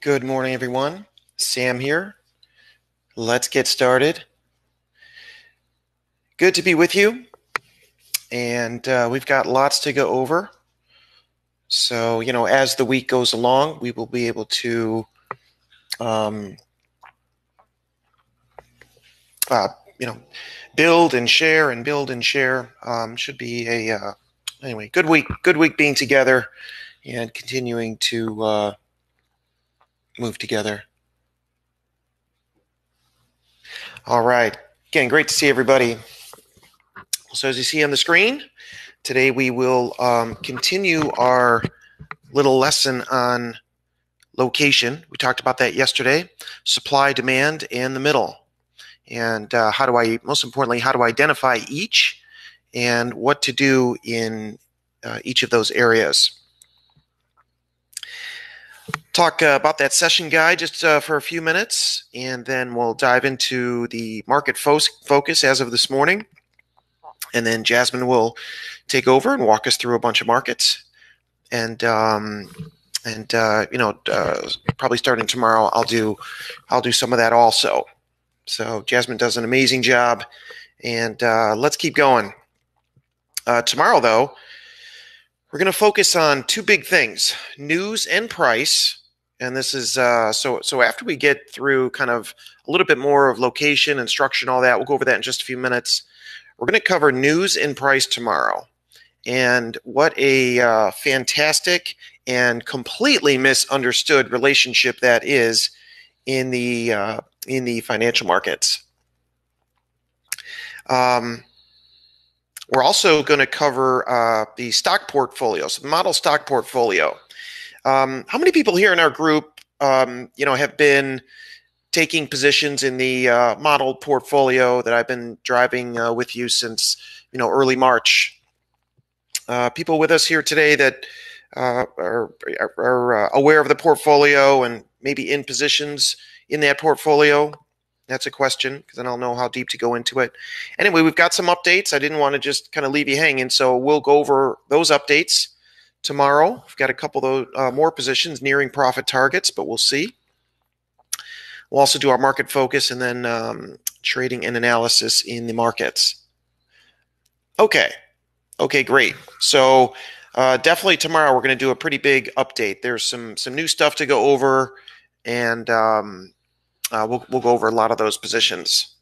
Good morning, everyone. Sam here. Let's get started. Good to be with you. And uh, we've got lots to go over. So, you know, as the week goes along, we will be able to, um, uh, you know, build and share and build and share. Um, should be a, uh, anyway, good week, good week being together and continuing to, uh, move together. All right. Again, great to see everybody. So, as you see on the screen, today we will um, continue our little lesson on location. We talked about that yesterday supply, demand, and the middle. And uh, how do I, most importantly, how to identify each and what to do in uh, each of those areas talk uh, about that session guide just uh, for a few minutes, and then we'll dive into the market fo- focus as of this morning. And then Jasmine will take over and walk us through a bunch of markets. And um, and uh, you know uh, probably starting tomorrow, I'll do I'll do some of that also. So Jasmine does an amazing job, and uh, let's keep going. Uh, tomorrow, though, we're going to focus on two big things: news and price. And this is uh, so so after we get through kind of a little bit more of location and structure and all that we'll go over that in just a few minutes. We're going to cover news and price tomorrow. And what a uh, fantastic and completely misunderstood relationship that is in the uh, in the financial markets. Um, we're also going to cover uh, the stock portfolio so the model stock portfolio um, how many people here in our group, um, you know, have been taking positions in the uh, model portfolio that I've been driving uh, with you since, you know, early March? Uh, people with us here today that uh, are, are uh, aware of the portfolio and maybe in positions in that portfolio. That's a question because then I don't know how deep to go into it. Anyway, we've got some updates. I didn't want to just kind of leave you hanging, so we'll go over those updates tomorrow. We've got a couple of uh, more positions nearing profit targets, but we'll see. We'll also do our market focus and then um, trading and analysis in the markets. Okay. Okay, great. So uh, definitely tomorrow we're going to do a pretty big update. There's some some new stuff to go over, and um, uh, we'll we'll go over a lot of those positions.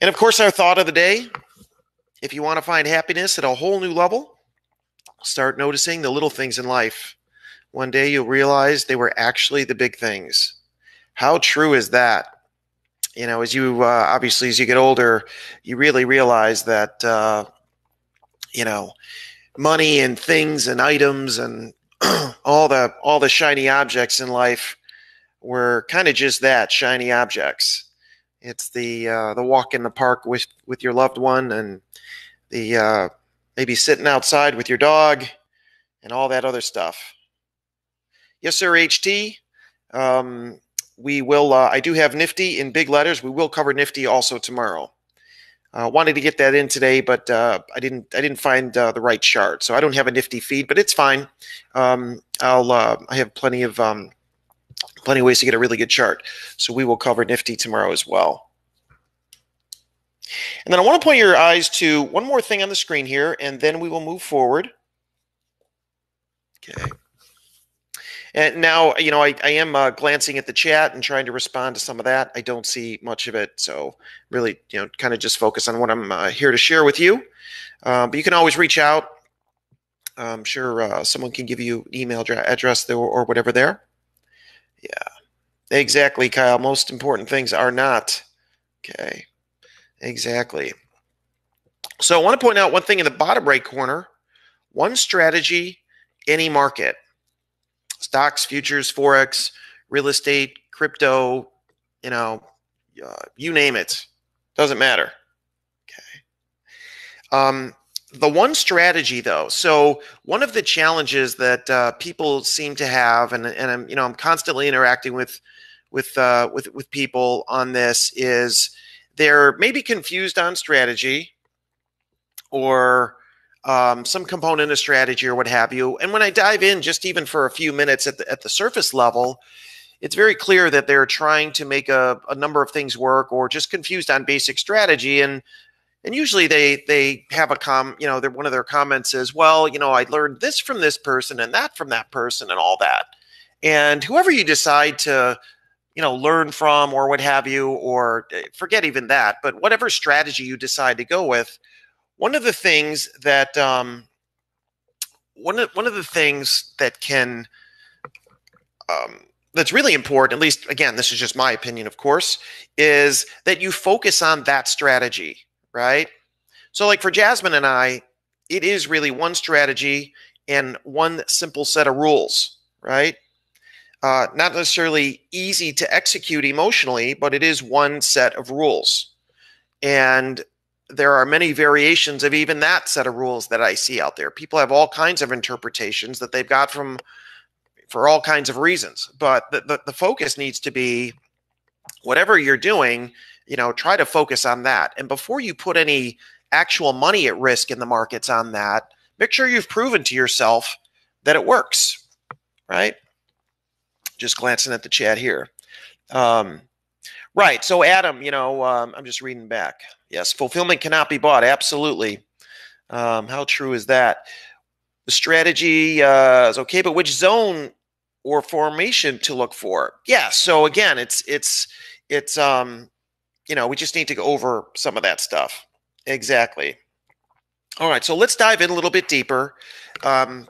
And of course, our thought of the day: if you want to find happiness at a whole new level, Start noticing the little things in life. One day you'll realize they were actually the big things. How true is that? You know, as you uh, obviously as you get older, you really realize that uh, you know money and things and items and all the all the shiny objects in life were kind of just that shiny objects. It's the uh, the walk in the park with with your loved one and the uh, maybe sitting outside with your dog and all that other stuff. Yes, sir, HT. Um, we will. Uh, I do have Nifty in big letters. We will cover Nifty also tomorrow. Uh, wanted to get that in today, but uh, I didn't. I didn't find uh, the right chart, so I don't have a Nifty feed. But it's fine. Um, I'll. Uh, I have plenty of um, plenty of ways to get a really good chart. So we will cover Nifty tomorrow as well. And then I want to point your eyes to one more thing on the screen here, and then we will move forward. Okay. And now, you know, I, I am uh, glancing at the chat and trying to respond to some of that. I don't see much of it. So, really, you know, kind of just focus on what I'm uh, here to share with you. Uh, but you can always reach out. I'm sure uh, someone can give you email address there or whatever there. Yeah, exactly, Kyle. Most important things are not. Okay. Exactly. So I want to point out one thing in the bottom right corner one strategy, any market stocks, futures, forex, real estate, crypto, you know, uh, you name it. Doesn't matter. Okay. Um, the one strategy, though, so one of the challenges that uh, people seem to have, and, and I'm, you know, I'm constantly interacting with, with, uh, with, with people on this is they're maybe confused on strategy or um, some component of strategy or what have you. And when I dive in, just even for a few minutes at the, at the surface level, it's very clear that they're trying to make a, a number of things work or just confused on basic strategy. And and usually they they have a com you know one of their comments is well you know i learned this from this person and that from that person and all that. And whoever you decide to you know learn from or what have you or eh, forget even that but whatever strategy you decide to go with one of the things that um, one of one of the things that can um, that's really important, at least again, this is just my opinion, of course, is that you focus on that strategy, right? So, like for Jasmine and I, it is really one strategy and one simple set of rules, right? Uh, not necessarily easy to execute emotionally, but it is one set of rules. And there are many variations of even that set of rules that I see out there. People have all kinds of interpretations that they've got from for all kinds of reasons. But the, the, the focus needs to be whatever you're doing, you know, try to focus on that. And before you put any actual money at risk in the markets on that, make sure you've proven to yourself that it works, right? Just glancing at the chat here. Um, right. So, Adam, you know, um, I'm just reading back. Yes, fulfillment cannot be bought. Absolutely. Um, how true is that? The strategy uh, is okay, but which zone or formation to look for? Yeah. So again, it's it's it's um, you know, we just need to go over some of that stuff. Exactly. All right. So let's dive in a little bit deeper. Um,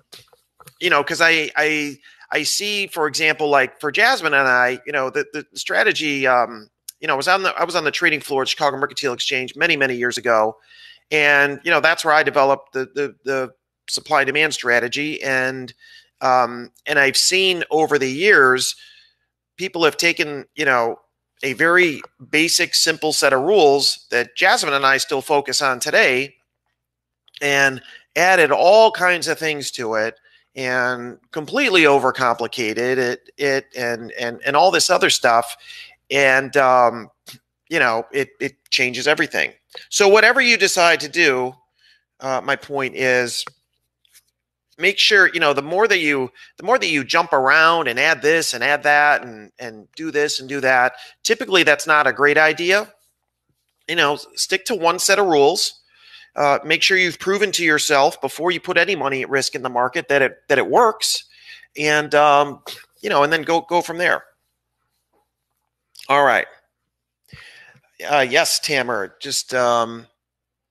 you know, because I I I see, for example, like for Jasmine and I, you know, the the strategy um, you know, I was on the I was on the trading floor at Chicago Mercantile Exchange many many years ago, and you know that's where I developed the the, the supply demand strategy, and um, and I've seen over the years people have taken you know a very basic simple set of rules that Jasmine and I still focus on today, and added all kinds of things to it and completely overcomplicated it it and and and all this other stuff and um, you know it it changes everything. So whatever you decide to do, uh, my point is make sure you know the more that you the more that you jump around and add this and add that and and do this and do that typically that's not a great idea you know stick to one set of rules uh, make sure you've proven to yourself before you put any money at risk in the market that it that it works and um, you know and then go go from there all right. Uh, yes, Tamer. Just um,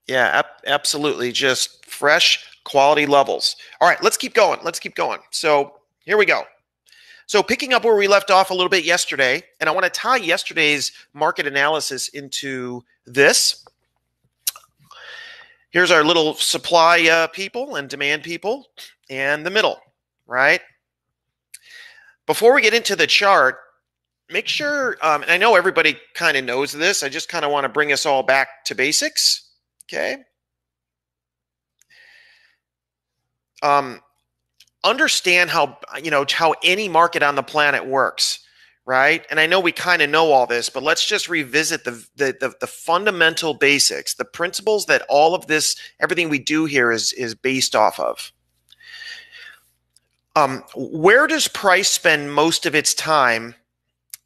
yeah, absolutely. Just fresh quality levels. All right, let's keep going. Let's keep going. So here we go. So picking up where we left off a little bit yesterday, and I want to tie yesterday's market analysis into this. Here's our little supply uh, people and demand people, and the middle, right? Before we get into the chart, make sure, um, and I know everybody kind of knows this. I just kind of want to bring us all back to basics. Okay. Um, understand how you know how any market on the planet works right and i know we kind of know all this but let's just revisit the, the, the the fundamental basics the principles that all of this everything we do here is is based off of um, where does price spend most of its time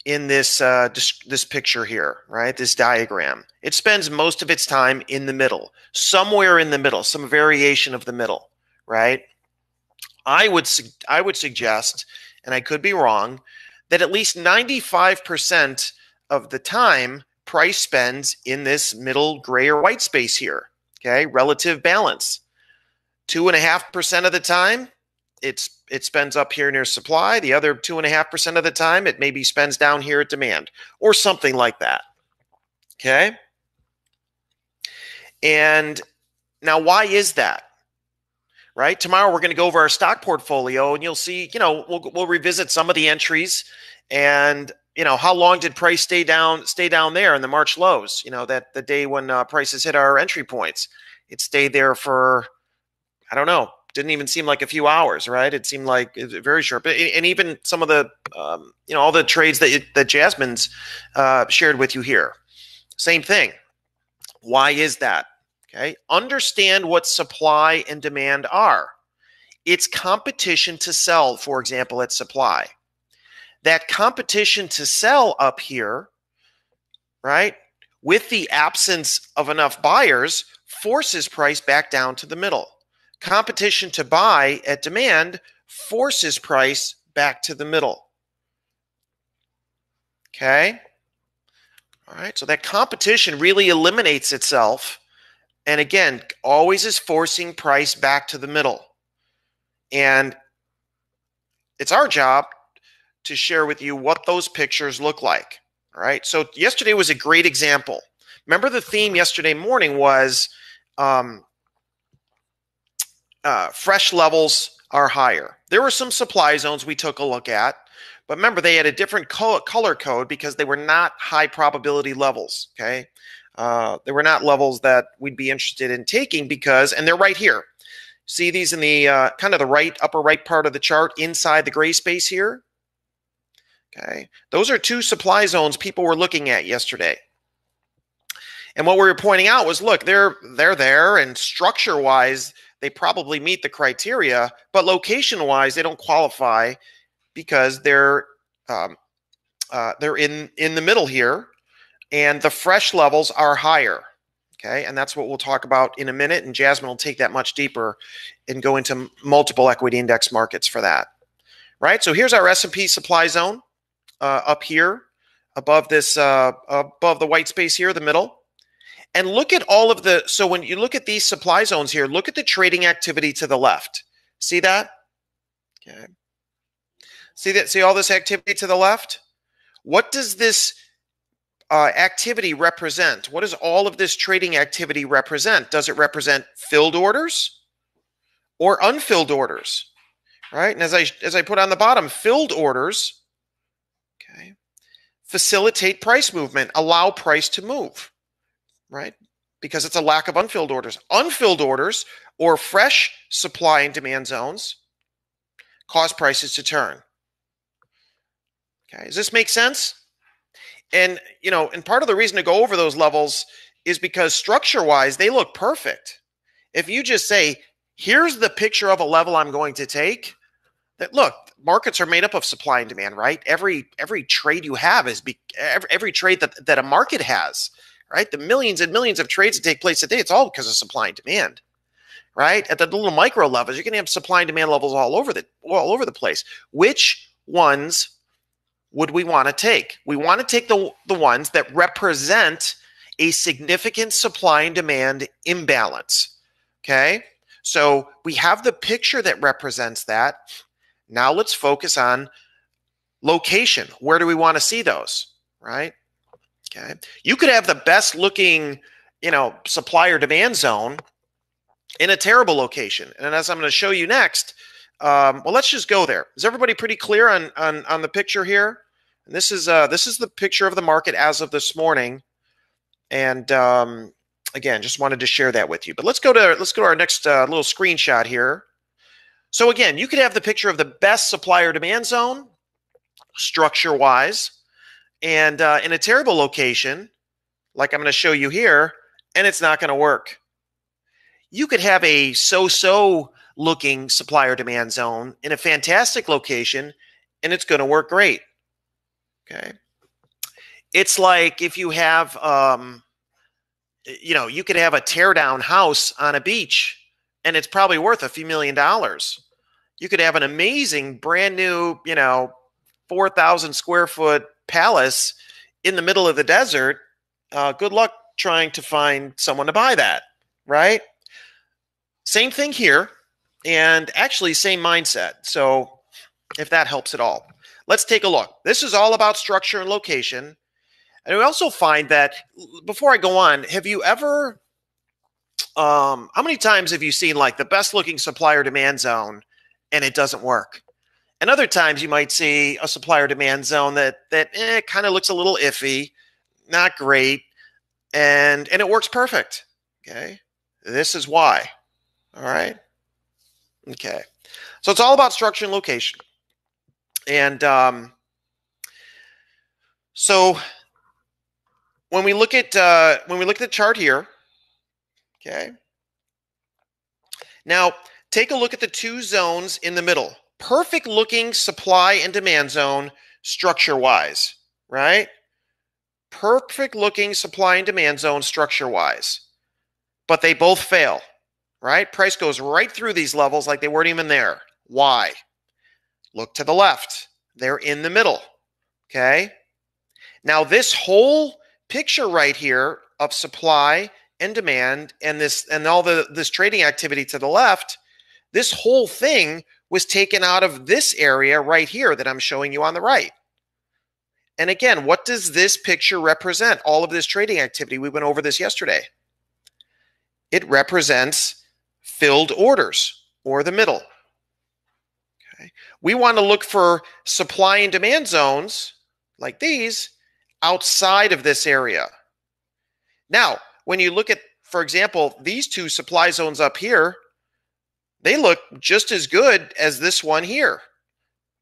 in this uh, this, this picture here, right? This diagram. It spends most of its time in the middle, somewhere in the middle, some variation of the middle, right? I would I would suggest, and I could be wrong, that at least ninety five percent of the time price spends in this middle gray or white space here. Okay, relative balance. Two and a half percent of the time, it's it spends up here near supply. The other two and a half percent of the time, it maybe spends down here at demand or something like that. Okay. And now, why is that? Right. Tomorrow, we're going to go over our stock portfolio and you'll see, you know, we'll, we'll revisit some of the entries and, you know, how long did price stay down, stay down there in the March lows? You know, that the day when uh, prices hit our entry points, it stayed there for, I don't know, didn't even seem like a few hours, right? It seemed like very short. And even some of the, um, you know, all the trades that that Jasmine's uh, shared with you here, same thing. Why is that? Okay. Understand what supply and demand are. It's competition to sell, for example, at supply. That competition to sell up here, right, with the absence of enough buyers, forces price back down to the middle. Competition to buy at demand forces price back to the middle. Okay. All right. So that competition really eliminates itself. And again, always is forcing price back to the middle. And it's our job to share with you what those pictures look like. All right. So yesterday was a great example. Remember the theme yesterday morning was um, uh, fresh levels are higher. There were some supply zones we took a look at, but remember they had a different color code because they were not high probability levels. Okay. Uh, they were not levels that we'd be interested in taking because, and they're right here. See these in the uh, kind of the right upper right part of the chart inside the gray space here. Okay, those are two supply zones people were looking at yesterday. And what we were pointing out was, look, they're they're there, and structure-wise, they probably meet the criteria, but location-wise, they don't qualify because they're um, uh, they're in in the middle here, and the fresh levels are higher. Okay, and that's what we'll talk about in a minute. And Jasmine will take that much deeper and go into multiple equity index markets for that. Right. So here's our S&P supply zone uh, up here above this uh, above the white space here, the middle. And look at all of the. So when you look at these supply zones here, look at the trading activity to the left. See that? Okay. See that? See all this activity to the left? What does this uh, activity represent? What does all of this trading activity represent? Does it represent filled orders or unfilled orders? Right? And as I as I put on the bottom, filled orders okay, facilitate price movement, allow price to move, right? Because it's a lack of unfilled orders. Unfilled orders or fresh supply and demand zones cause prices to turn. Okay, does this make sense? And you know, and part of the reason to go over those levels is because structure-wise, they look perfect. If you just say, "Here's the picture of a level I'm going to take," that look, markets are made up of supply and demand, right? Every every trade you have is be, every, every trade that that a market has, right? The millions and millions of trades that take place today, it's all because of supply and demand right? At the little micro levels, you're going to have supply and demand levels all over the all over the place. Which ones would we want to take? We want to take the, the ones that represent a significant supply and demand imbalance. Okay. So we have the picture that represents that. Now let's focus on location. Where do we want to see those? Right. Okay. You could have the best looking, you know, supplier demand zone in a terrible location. And as I'm going to show you next, um, well, let's just go there. Is everybody pretty clear on, on, on the picture here? And this is uh, this is the picture of the market as of this morning. And um, again, just wanted to share that with you. But let's go to let's go to our next uh, little screenshot here. So again, you could have the picture of the best supplier demand zone, structure wise, and uh, in a terrible location, like I'm going to show you here, and it's not going to work. You could have a so-so looking supplier demand zone in a fantastic location, and it's going to work great. Okay. It's like if you have, um, you know, you could have a teardown house on a beach and it's probably worth a few million dollars. You could have an amazing brand new, you know, 4,000 square foot palace in the middle of the desert. Uh, good luck trying to find someone to buy that, right? Same thing here, and actually, same mindset. So, if that helps at all. Let's take a look. This is all about structure and location. And we also find that before I go on, have you ever um, how many times have you seen like the best looking supplier demand zone and it doesn't work? And other times you might see a supplier demand zone that that eh, kind of looks a little iffy, not great, and and it works perfect. Okay. This is why. All right. Okay. So it's all about structure and location. And um, so when we look at uh, when we look at the chart here, Okay. Now, take a look at the two zones in the middle. Perfect looking supply and demand zone structure wise, right? Perfect looking supply and demand zone structure wise. But they both fail, right? Price goes right through these levels like they weren't even there. Why? Look to the left. They're in the middle. Okay. Now, this whole picture right here of supply and demand and this and all the this trading activity to the left, this whole thing was taken out of this area right here that I'm showing you on the right. And again, what does this picture represent? All of this trading activity. We went over this yesterday. It represents filled orders or the middle. We want to look for supply and demand zones like these outside of this area. Now, when you look at, for example, these two supply zones up here, they look just as good as this one here,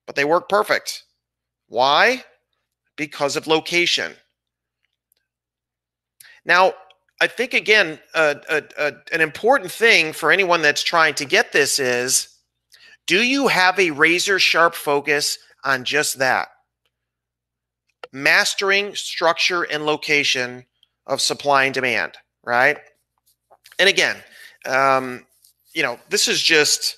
but they work perfect. Why? Because of location. Now, I think again, uh, uh, uh, an important thing for anyone that's trying to get this is do you have a razor sharp focus on just that? Mastering structure and location of supply and demand, right? And again, um, you know, this is just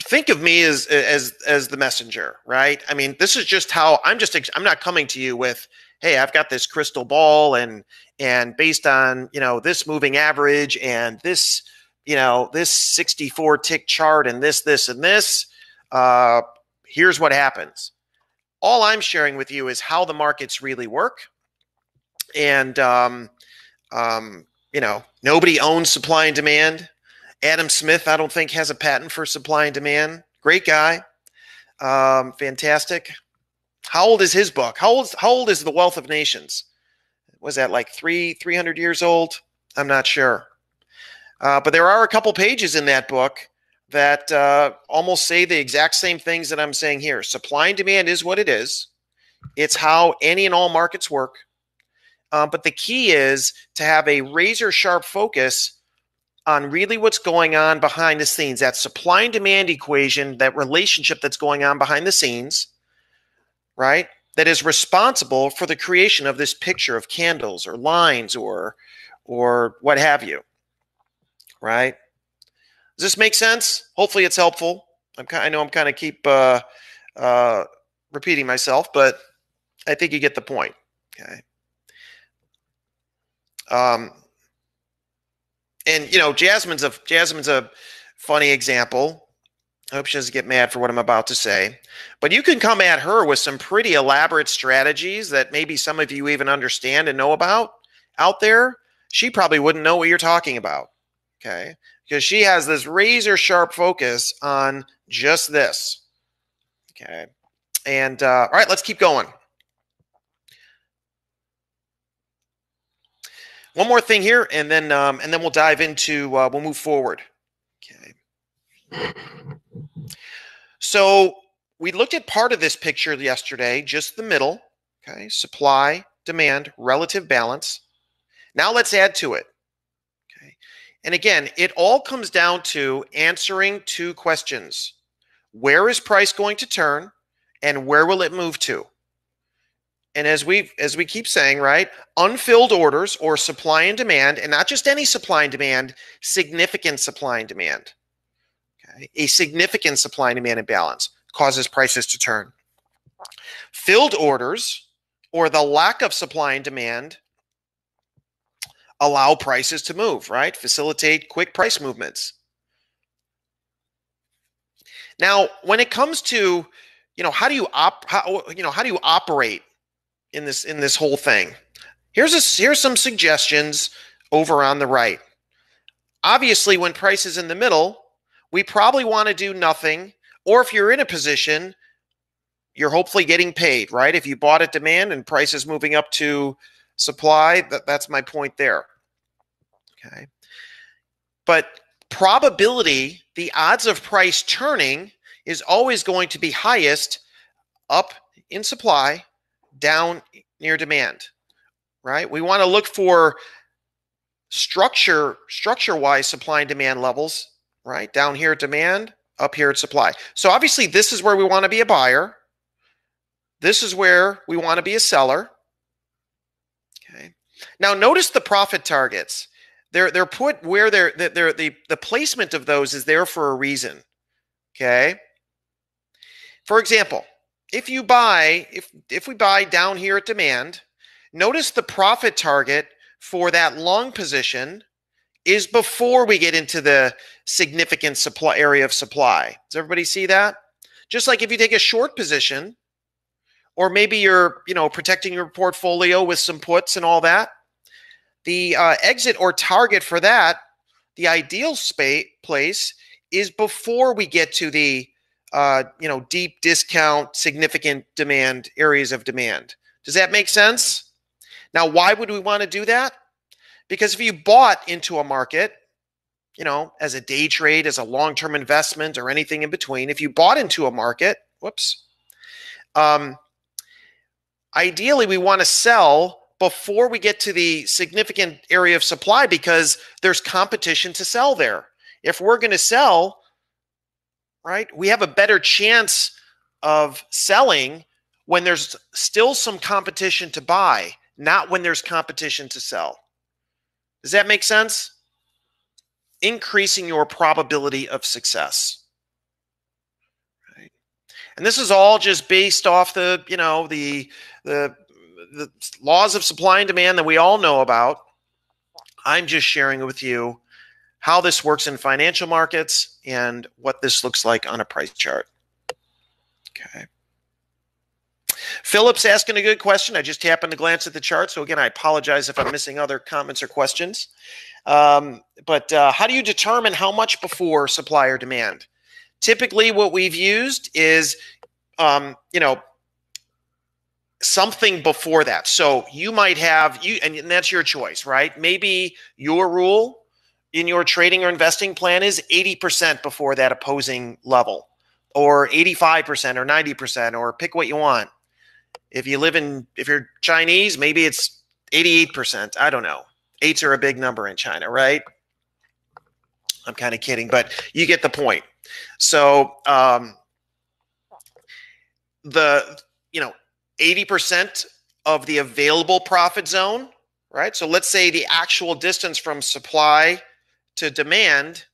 think of me as as as the messenger, right? I mean, this is just how I'm just I'm not coming to you with, hey, I've got this crystal ball and and based on, you know, this moving average and this, you know, this 64 tick chart and this this and this, uh here's what happens. All I'm sharing with you is how the markets really work. And um um you know, nobody owns supply and demand Adam Smith, I don't think, has a patent for supply and demand. Great guy. Um, fantastic. How old is his book? How old, how old is The Wealth of Nations? Was that like three, 300 years old? I'm not sure. Uh, but there are a couple pages in that book that uh, almost say the exact same things that I'm saying here. Supply and demand is what it is, it's how any and all markets work. Um, but the key is to have a razor sharp focus on really what's going on behind the scenes, that supply and demand equation, that relationship that's going on behind the scenes, right? That is responsible for the creation of this picture of candles or lines or or what have you. Right? Does this make sense? Hopefully it's helpful. I'm I know I'm kind of keep uh, uh, repeating myself, but I think you get the point. Okay. Um, and you know, Jasmine's a Jasmine's a funny example. I hope she doesn't get mad for what I'm about to say. But you can come at her with some pretty elaborate strategies that maybe some of you even understand and know about out there. She probably wouldn't know what you're talking about. Okay. Because she has this razor sharp focus on just this. Okay. And uh, all right, let's keep going. One more thing here, and then um, and then we'll dive into uh, we'll move forward. Okay. So we looked at part of this picture yesterday, just the middle. Okay, supply, demand, relative balance. Now let's add to it. And again, it all comes down to answering two questions: Where is price going to turn, and where will it move to? and as we as we keep saying right unfilled orders or supply and demand and not just any supply and demand significant supply and demand. Okay? A significant supply and demand imbalance causes prices to turn. Filled orders or the lack of supply and demand allow prices to move right facilitate quick price movements now when it comes to you know how do you op how, you know how do you operate in this in this whole thing. Here's a, here's some suggestions over on the right. Obviously, when price is in the middle, we probably want to do nothing. Or if you're in a position, you're hopefully getting paid, right? If you bought at demand and price is moving up to supply, that, that's my point there. Okay. But probability, the odds of price turning is always going to be highest up in supply down near demand, right? We want to look for structure structure wise supply and demand levels, right? Down here at demand, up here at supply. So obviously this is where we want to be a buyer. This is where we want to be a seller. Okay. Now notice the profit targets. They're they're put where they're they're the the placement of those is there for a reason. Okay. For example, if you buy if if we buy down here at demand, notice the profit target for that long position is before we get into the significant supply area of supply. Does everybody see that? Just like if you take a short position, or maybe you're you know protecting your portfolio with some puts and all that, the uh, exit or target for that, the ideal space place is before we get to the uh, you know deep discount, significant demand areas of demand. Does that make sense? Now, why would we want to do that? Because if you bought into a market, you know, as a day trade, as a long term investment, or anything in between, if you bought into a market, whoops, um, ideally we want to sell before we get to the significant area of supply because there's competition to sell there. If we're going to sell, right, we have a better chance of selling when there's still some competition to buy, not when there's competition to sell. Does that make sense? Increasing your probability of success. And this is all just based off the, you know, the the the laws of supply and demand that we all know about. I'm just sharing with you how this works in financial markets and what this looks like on a price chart. Okay. Philip's asking a good question. I just happened to glance at the chart. So, again, I apologize if I'm missing other comments or questions. Um, but uh, how do you determine how much before supply or demand? Typically, what we've used is, um, you know, something before that. So you might have you, and that's your choice, right? Maybe your rule in your trading or investing plan is 80% before that opposing level, or 85% or 90%, or pick what you want. If you live in, if you're Chinese, maybe it's 88%. I don't know. Eights are a big number in China, right? I'm kind of kidding, but you get the point. So, um, the, you know, 80% of the available profit zone, right? So let's say the actual distance from supply to demand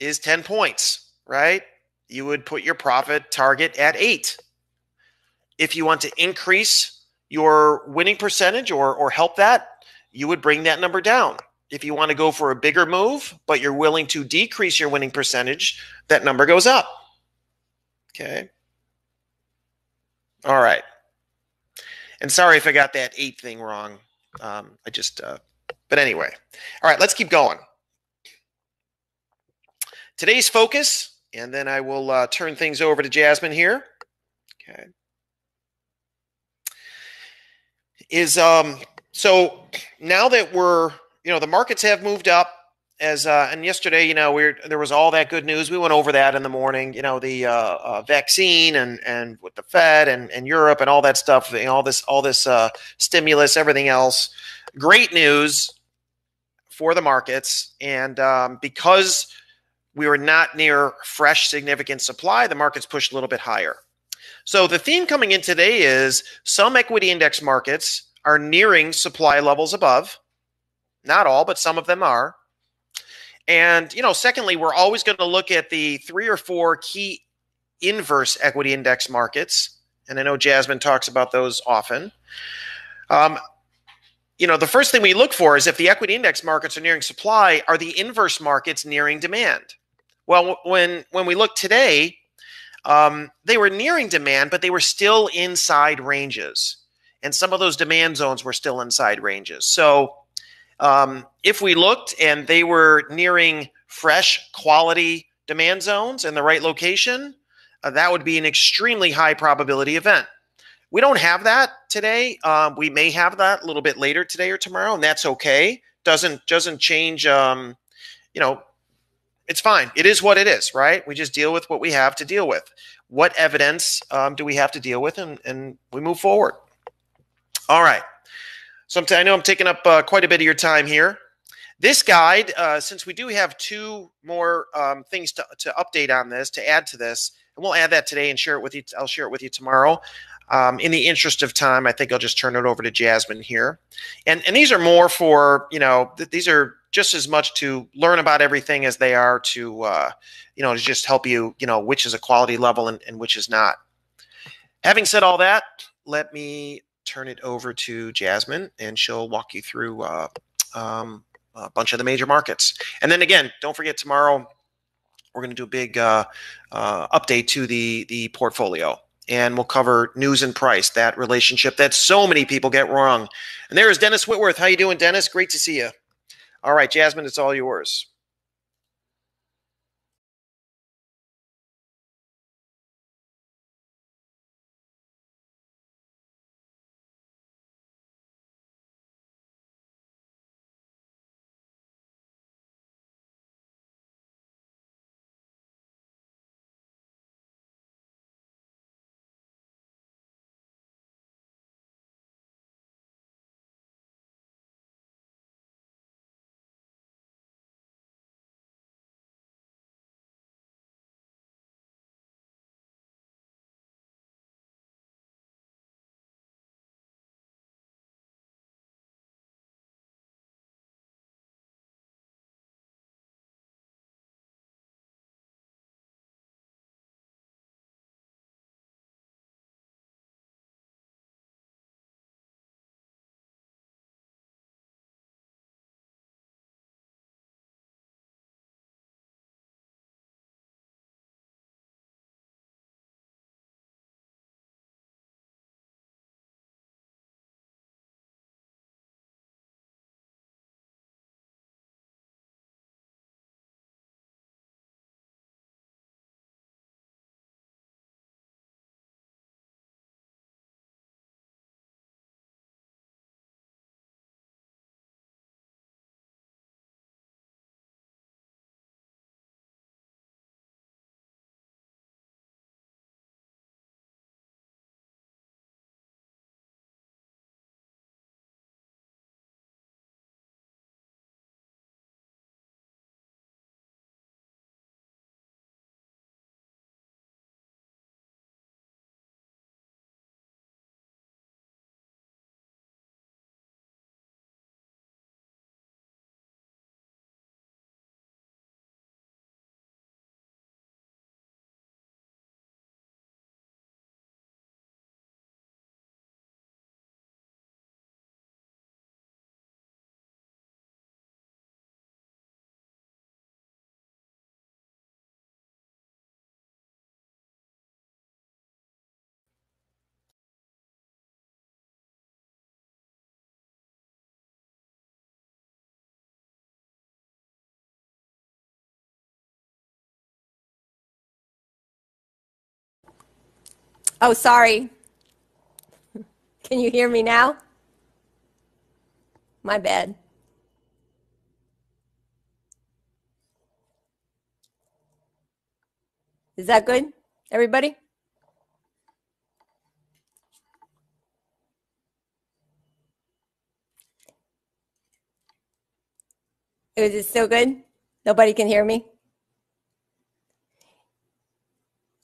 is 10 points, right? You would put your profit target at eight. If you want to increase your winning percentage or, or help that, you would bring that number down. If you want to go for a bigger move, but you're willing to decrease your winning percentage, that number goes up. Okay. All right. And sorry if I got that eight thing wrong. Um, I just, uh, but anyway. All right, let's keep going. Today's focus, and then I will uh, turn things over to Jasmine here. Okay. Is um so now that we're you know the markets have moved up as uh, and yesterday, you know, we there was all that good news. We went over that in the morning. You know, the uh, uh, vaccine and and with the Fed and, and Europe and all that stuff. You know, all this all this uh, stimulus, everything else. Great news for the markets, and um, because we were not near fresh significant supply, the markets pushed a little bit higher. So the theme coming in today is some equity index markets are nearing supply levels above. Not all, but some of them are. And, you know, secondly, we're always going to look at the three or four key inverse equity index markets. And I know Jasmine talks about those often. Um, you know, the first thing we look for is if the equity index markets are nearing supply, are the inverse markets nearing demand? Well, when when we look today, um, they were nearing demand, but they were still inside ranges, and some of those demand zones were still inside ranges. So um, if we looked and they were nearing fresh quality demand zones in the right location, uh, that would be an extremely high probability event. We don't have that today. Um, we may have that a little bit later today or tomorrow, and that's okay. Doesn't doesn't change. Um, you know, it's fine. It is what it is, right? We just deal with what we have to deal with. What evidence um, do we have to deal with, and, and we move forward. All right. So t- i know I'm taking up uh, quite a bit of your time here. This guide, uh, since we do have two more um, things to, to update on this, to add to this, and we'll add that today and share it with you. I'll share it with you tomorrow. Um, in the interest of time, I think I'll just turn it over to Jasmine here. And and these are more for you know th- these are just as much to learn about everything as they are to uh, you know to just help you you know which is a quality level and, and which is not. Having said all that, let me turn it over to Jasmine, and she'll walk you through uh, um, a bunch of the major markets. And then again, don't forget tomorrow we're going to do a big uh, uh, update to the the portfolio. And we'll cover news and price that relationship that so many people get wrong. And there is dennis whitworth. How you doing dennis? Great to see you all right jasmine it's all yours Oh, sorry. Can you hear me now? My bad. Is that good, everybody? Is it still good? Nobody can hear me?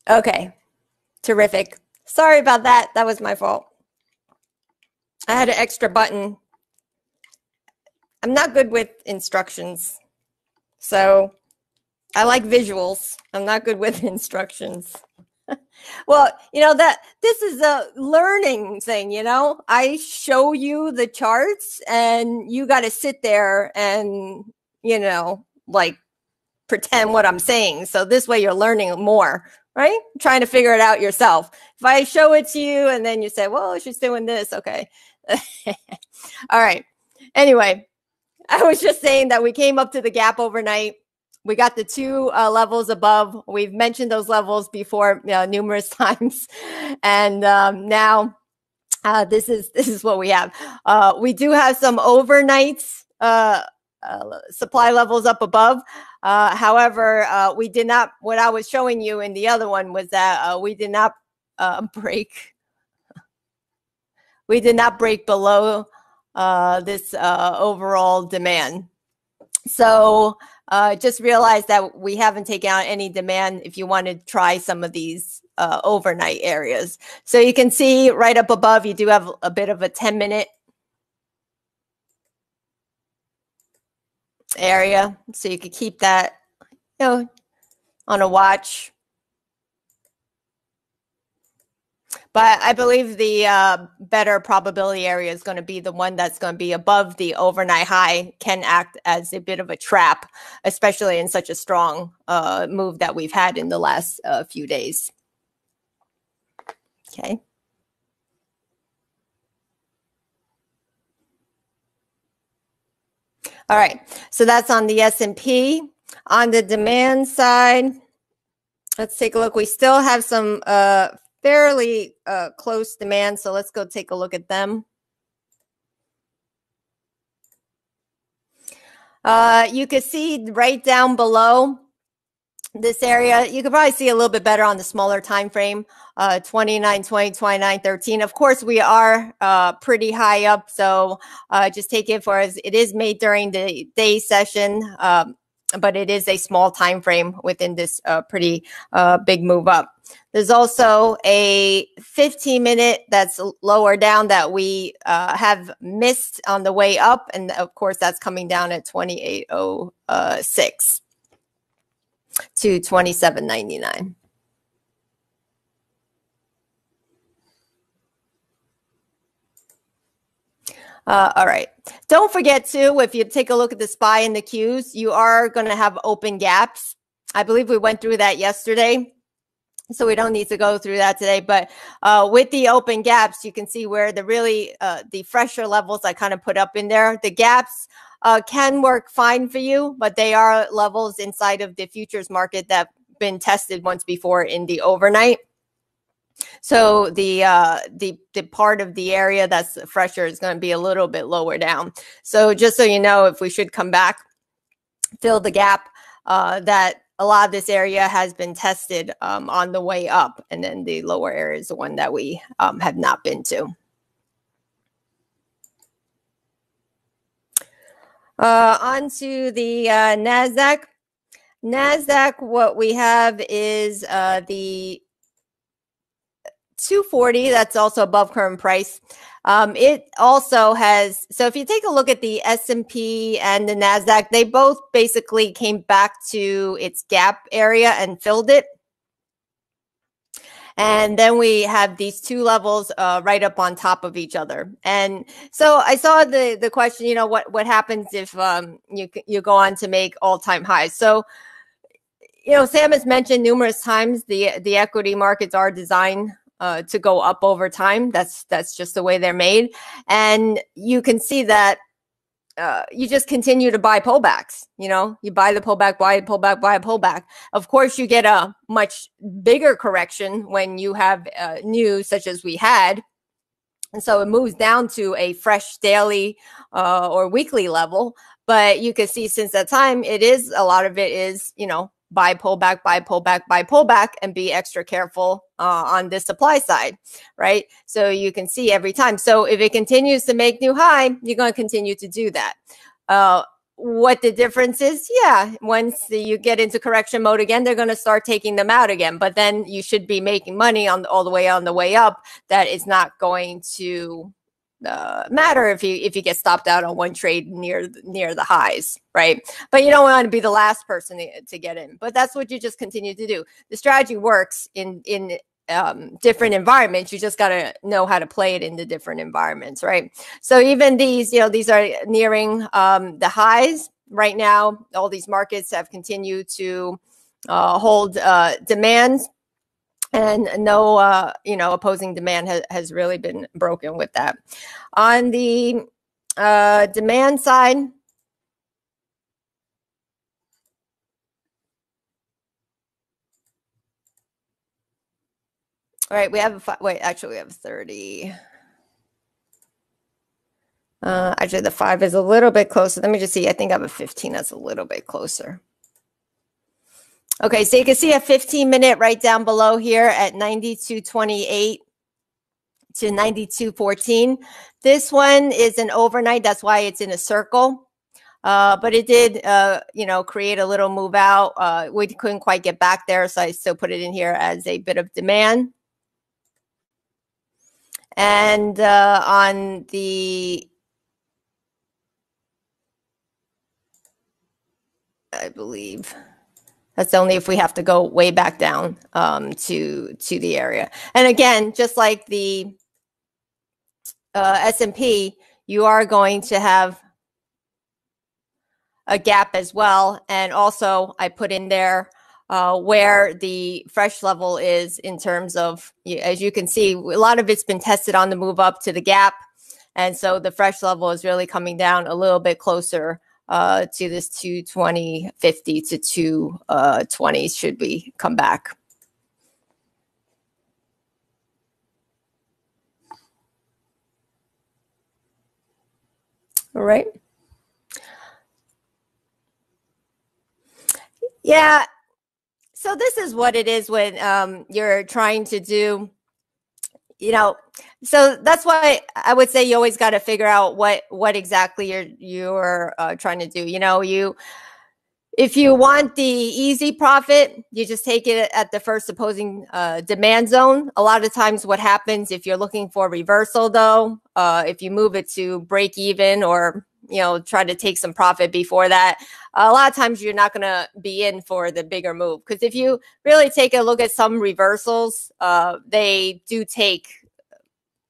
Okay, terrific. Sorry about that. That was my fault. I had an extra button. I'm not good with instructions. So I like visuals. I'm not good with instructions. well, you know that this is a learning thing, you know. I show you the charts and you got to sit there and, you know, like pretend what I'm saying. So this way you're learning more, right? Trying to figure it out yourself. If I show it to you and then you say, well, she's doing this, okay. All right. Anyway, I was just saying that we came up to the gap overnight. We got the two uh, levels above. We've mentioned those levels before numerous times, and um, now uh, this is this is what we have. Uh, we do have some overnights uh, uh, supply levels up above. However, we did not. What I was showing you in the other one was that we did not break we did not break below uh, this uh, overall demand. So uh, just realize that we haven't taken out any demand if you want to try some of these uh, overnight areas. So you can see right up above, you do have a bit of a 10 minute area. So you could keep that, you know, on a watch. But I believe the uh, better probability area is going to be the one that's going to be above the overnight high, can act as a bit of a trap, especially in such a strong uh, move that we've had in the last uh, few days. Okay. All right, so that's on the S&P. On the demand side, let's take a look. We still have some uh, fairly uh, close demand, so let's go take a look at them. Uh, you can see right down below this area. You could probably see a little bit better on the smaller time frame, uh, 29, 20, 29, 13. Of course, we are uh, pretty high up, so uh, just take it for as it is made during the day session, um, but it is a small time frame within this uh, pretty uh, big move up. There's also a 15 minute that's lower down that we uh, have missed on the way up, and of course, that's coming down at 2806 to 27.99. Uh, all right. Don't forget to, if you take a look at the SPY and the Qs, you are going to have open gaps. I believe we went through that yesterday. So we don't need to go through that today. But uh, with the open gaps, you can see where the really, uh, the fresher levels I kind of put up in there. The gaps uh, can work fine for you, but they are levels inside of the futures market that been tested once before in the overnight. So the uh, the the part of the area that's fresher is going to be a little bit lower down. So just so you know, if we should come back, fill the gap, uh, that a lot of this area has been tested um, on the way up, and then the lower area is the one that we um, have not been to. Uh, on to the uh, NASDAQ. NASDAQ, what we have is uh, the 240, that's also above current price. Um, it also has, so if you take a look at the S&P and the NASDAQ, they both basically came back to its gap area and filled it. And then we have these two levels uh, right up on top of each other. And so I saw the the question, you know, what what happens if um, you you go on to make all time highs? So you know, Sam has mentioned numerous times the the equity markets are designed uh, to go up over time. That's that's just the way they're made, and you can see that uh, you just continue to buy pullbacks. You know, you buy the pullback, buy a pullback, buy a pullback. Of course, you get a much bigger correction when you have uh, news such as we had. And so it moves down to a fresh daily uh, or weekly level. But you can see since that time, it is a lot of it is, you know, buy pullback, buy pullback, buy pullback, and be extra careful uh, on the supply side, right? So you can see every time. So if it continues to make new high, you're going to continue to do that. Uh, what the difference is, yeah, once you get into correction mode again, they're going to start taking them out again. But then you should be making money on all the way on the way up. That is not going to uh, matter if you if you get stopped out on one trade near near the highs, right? But you don't want to be the last person to, to get in. But that's what you just continue to do. The strategy works in in um, different environments. You just got to know how to play it in the different environments, right? So even these, you know, these are nearing um, the highs right now. All these markets have continued to uh, hold uh, demands and no uh, you know opposing demand has, has really been broken with that. On the uh, demand side all right we have a wait actually we have 30 uh, actually the five is a little bit closer. Let me just see. I think i have a 15 that's a little bit closer Okay, so you can see a 15 minute right down below here at 92.28 to 92.14. This one is an overnight. That's why it's in a circle. Uh, but it did, uh, you know, create a little move out. Uh, we couldn't quite get back there, so I still put it in here as a bit of demand. And uh, on the, I believe that's only if we have to go way back down um, to to the area. And again, just like the uh, S&P, you are going to have a gap as well. And also, I put in there uh, where the fresh level is in terms of, as you can see, a lot of it's been tested on the move up to the gap. And so the fresh level is really coming down a little bit closer uh, to this 220, 50 to 220 uh, should we come back. All right. Yeah, so this is what it is when um, you're trying to do you know so that's why i would say you always got to figure out what what exactly you're you're uh, trying to do you know you if you want the easy profit you just take it at the first opposing uh, demand zone. A lot of times what happens if you're looking for reversal though uh, if you move it to break even or you know try to take some profit before that a lot of times you're not going to be in for the bigger move. Because if you really take a look at some reversals uh, they do take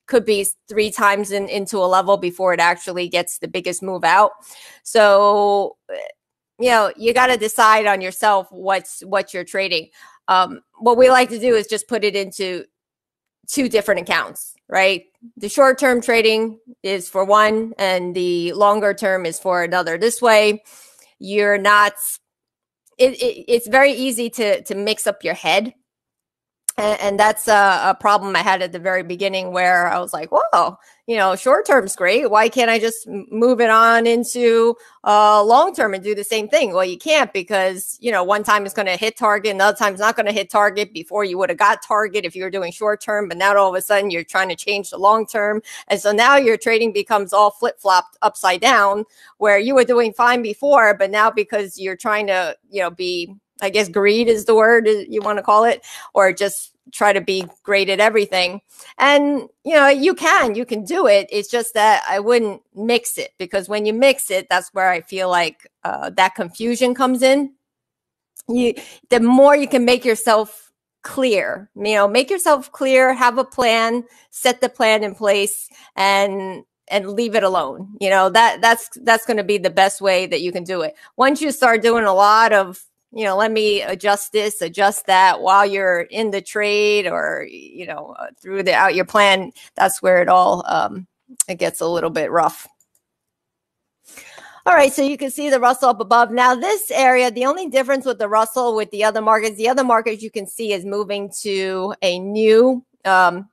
could be three times in, into a level before it actually gets the biggest move out so you know you got to decide on yourself what's what you're trading um, what we like to do is just put it into two different accounts right? The short term trading is for one, and the longer term is for another. This way, you're not. It, it, it's very easy to to mix up your head and, and that's a, a, problem I had at the very beginning where I was like, whoa, you know, short term's great. Why can't I just move it on into uh, long term and do the same thing? Well, you can't because, you know, one time it's going to hit target, another time it's not going to hit target before you would have got target if you were doing short term. But now all of a sudden you're trying to change the long term. And so now your trading becomes all flip flopped upside down where you were doing fine before, but now because you're trying to, you know, be I guess greed is the word you want to call it, or just try to be great at everything. And, you know, you can, you can do it. It's just that I wouldn't mix it because when you mix it, that's where I feel like uh, that confusion comes in. You, the more you can make yourself clear, you know, make yourself clear, have a plan, set the plan in place and and leave it alone. You know, that that's that's going to be the best way that you can do it. Once you start doing a lot of you know, let me adjust this, adjust that while you're in the trade or, you know, uh, through the out your plan. That's where it all, um, it gets a little bit rough. All right, so you can see the Russell up above. Now, this area, the only difference with the Russell with the other markets, the other markets you can see is moving to a new, um,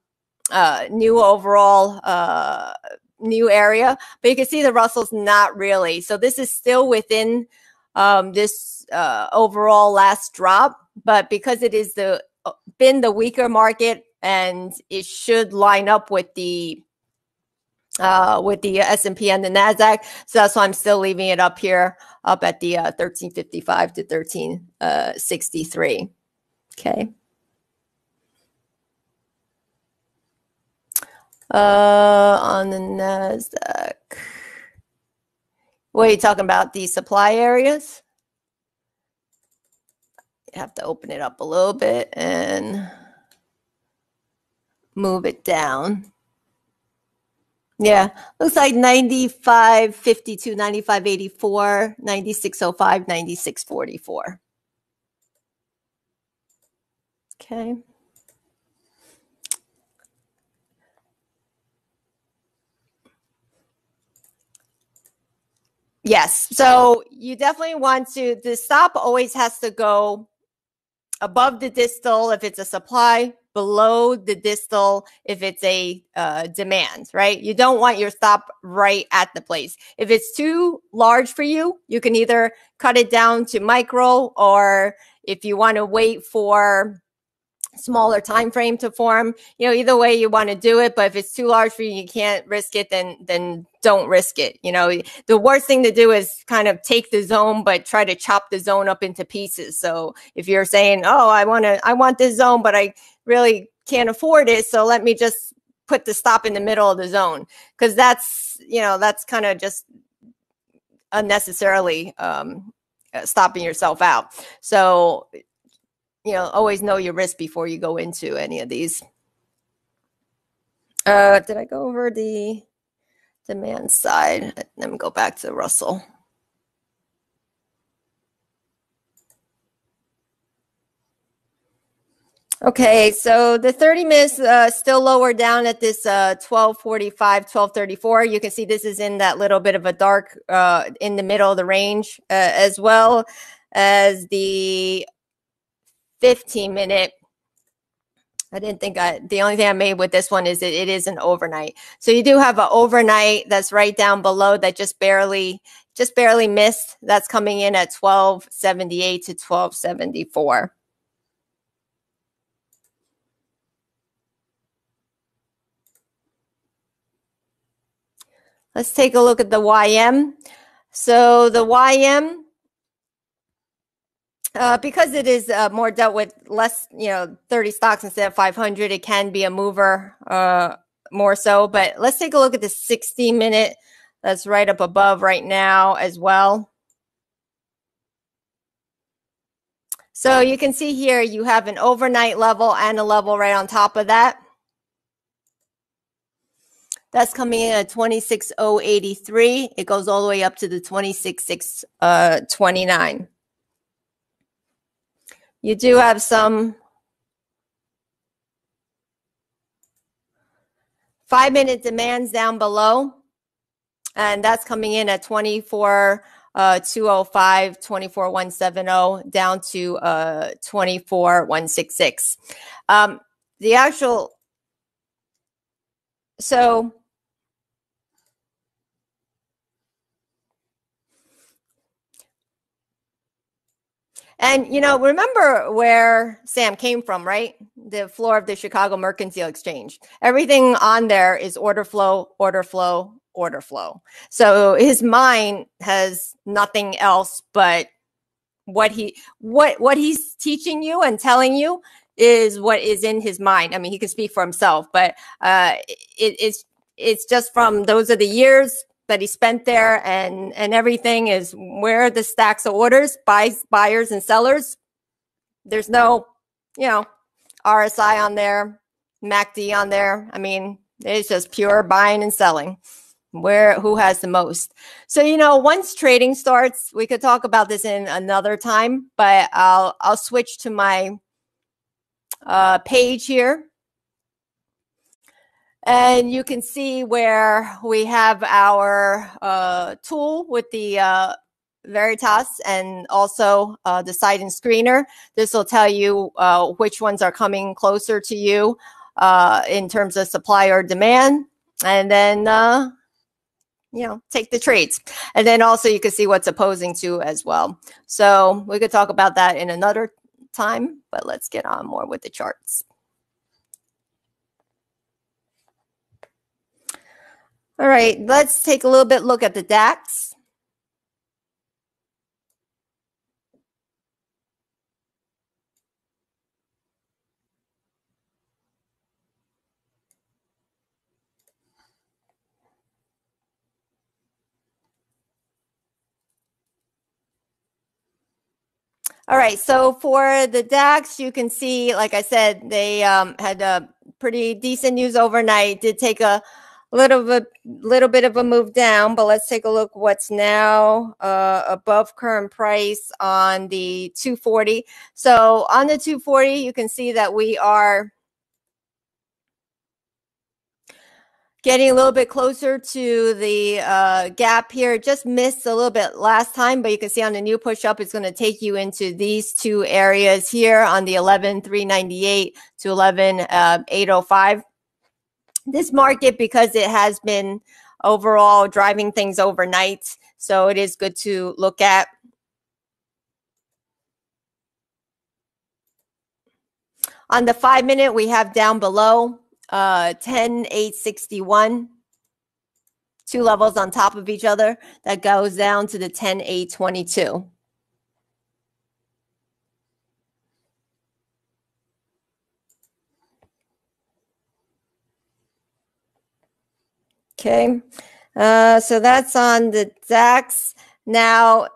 uh, new overall, uh, new area. But you can see the Russell's not really. So this is still within um, this uh, overall last drop, but because it is the uh, been the weaker market and it should line up with the uh, with the S&P and the Nasdaq. So that's why I'm still leaving it up here, up at the uh, 1355 to 1363. Uh, okay. Uh, on the Nasdaq. What are you talking about? The supply areas? You have to open it up a little bit and move it down. Yeah, looks like 95, 52, 95, 84, 9605, 9644. Okay. Yes. So you definitely want to, the stop always has to go above the distal if it's a supply, below the distal if it's a uh, demand, right? You don't want your stop right at the place. If it's too large for you, you can either cut it down to micro or if you want to wait for smaller time frame to form. You know either way you want to do it but if it's too large for you you can't risk it then then don't risk it. You know the worst thing to do is kind of take the zone but try to chop the zone up into pieces. So if you're saying oh i want to i want this zone but i really can't afford it so let me just put the stop in the middle of the zone because that's you know that's kind of just unnecessarily um, stopping yourself out. So you know, always know your risk before you go into any of these. Uh, did I go over the demand side? Let me go back to Russell. Okay, so the 30 minutes uh, still lower down at this uh, 1245, 1234. You can see this is in that little bit of a dark uh, in the middle of the range, uh, as well as the 15 minute. I didn't think I, the only thing I made with this one is it is an overnight. So you do have an overnight that's right down below that just barely, just barely missed. That's coming in at 1278 to 1274. Let's take a look at the YM. So the YM uh, because it is uh, more dealt with less, you know, 30 stocks instead of 500, it can be a mover uh, more so. But let's take a look at the 60 minute that's right up above right now as well. So you can see here you have an overnight level and a level right on top of that. That's coming in at 26083. It goes all the way up to the 26629. You do have some five minute demands down below. And that's coming in at 24 uh, 205, 24 170 down to uh, 24 166. Um, the actual, so And you know, remember where Sam came from, right? The floor of the Chicago Mercantile Exchange. Everything on there is order flow, order flow, order flow. So his mind has nothing else but what he what what he's teaching you and telling you is what is in his mind. I mean, he can speak for himself, but uh, it, it's it's just from those are the years that he spent there and and everything is where the stacks of orders buys buyers and sellers. There's no you know rsi on there macd on there. I mean it's just pure buying and selling. Where who has the most? So you know once trading starts we could talk about this in another time but i'll i'll switch to my uh, page here and you can see where we have our uh, tool with the uh, Veritas and also uh, the and screener. This will tell you uh, which ones are coming closer to you uh, in terms of supply or demand. And then, uh, you know, take the trades. And then also you can see what's opposing to as well. So we could talk about that in another time, but let's get on more with the charts. All right, let's take a little bit look at the DAX. All right, so for the DAX, you can see, like I said, they um, had a pretty decent news overnight. Did take a little bit little bit of a move down but let's take a look what's now uh, above current price on the 240 so on the 240 you can see that we are getting a little bit closer to the uh, gap here. Just missed a little bit last time but you can see on the new push up it's going to take you into these two areas here on the 11 398 to 11 uh, 805 this market because it has been overall driving things overnight. So it is good to look at. On the five minute, we have down below uh, 10, 861, two levels on top of each other. That goes down to the 10, 822. Okay, uh, so that's on the DAX. Now,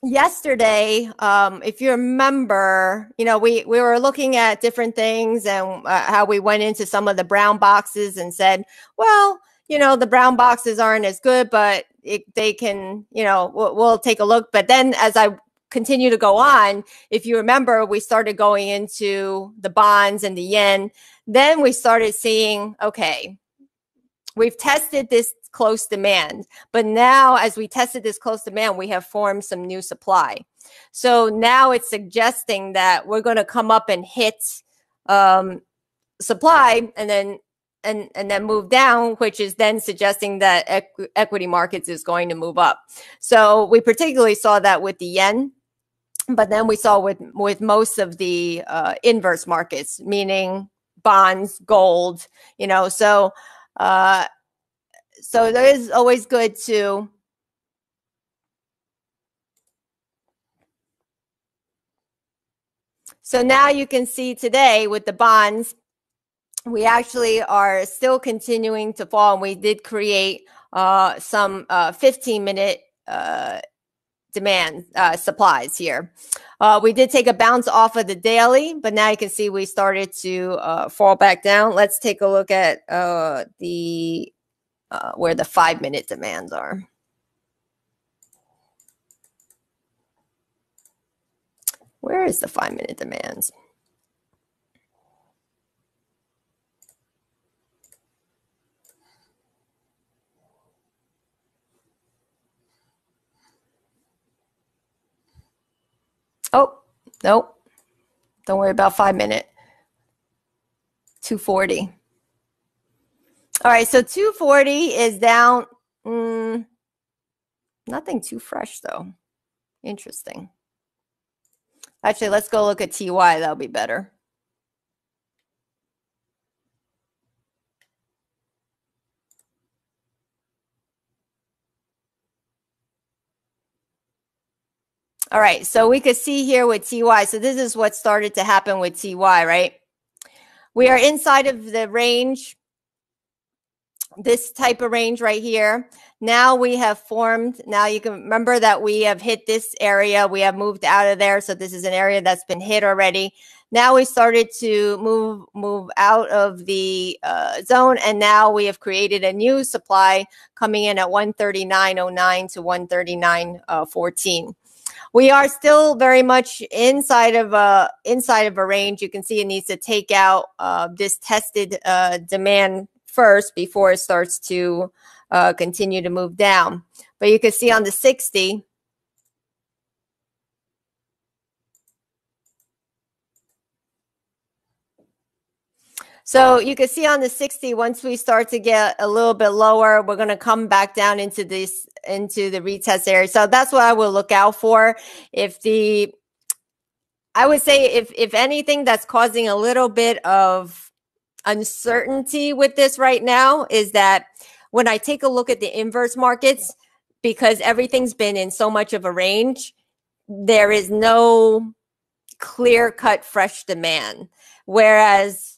yesterday, um, if you remember, you know, we, we were looking at different things and uh, how we went into some of the brown boxes and said, well, you know, the brown boxes aren't as good, but it, they can, you know, we'll, we'll take a look. But then as I continue to go on, if you remember, we started going into the bonds and the yen. Then we started seeing, okay, we've tested this close demand. But now, as we tested this close demand, we have formed some new supply. So now it's suggesting that we're going to come up and hit um, supply and then and and then move down, which is then suggesting that equ equity markets is going to move up. So we particularly saw that with the yen, but then we saw with with most of the uh, inverse markets, meaning bonds, gold. You know, so uh, so there is always good to So now you can see today with the bonds, we actually are still continuing to fall. And we did create uh, some uh, 15 minute uh, demand uh, supplies here. Uh, we did take a bounce off of the daily, but now you can see we started to uh, fall back down. Let's take a look at the uh, where the five minute demands are. Where is the five minute demands? Oh, nope. Don't worry about five minute. 240. All right, so 240 is down. Mm, nothing too fresh though. Interesting. Actually, let's go look at TY. That'll be better. All right, so we could see here with TY. So this is what started to happen with TY, right? We are inside of the range this type of range right here. Now we have formed, now you can remember that we have hit this area. We have moved out of there. So this is an area that's been hit already. Now we started to move move out of the uh, zone, and now we have created a new supply coming in at 139.09 to 139.14. We are still very much inside of a inside of a range. You can see it needs to take out uh, this tested uh, demand first before it starts to uh, continue to move down. But you can see on the 60, So you can see on the 60, once we start to get a little bit lower, we're going to come back down into this, into the retest area. So that's what I will look out for. If the, I would say if, if anything that's causing a little bit of uncertainty with this right now is that when I take a look at the inverse markets, because everything's been in so much of a range, there is no clear cut fresh demand. Whereas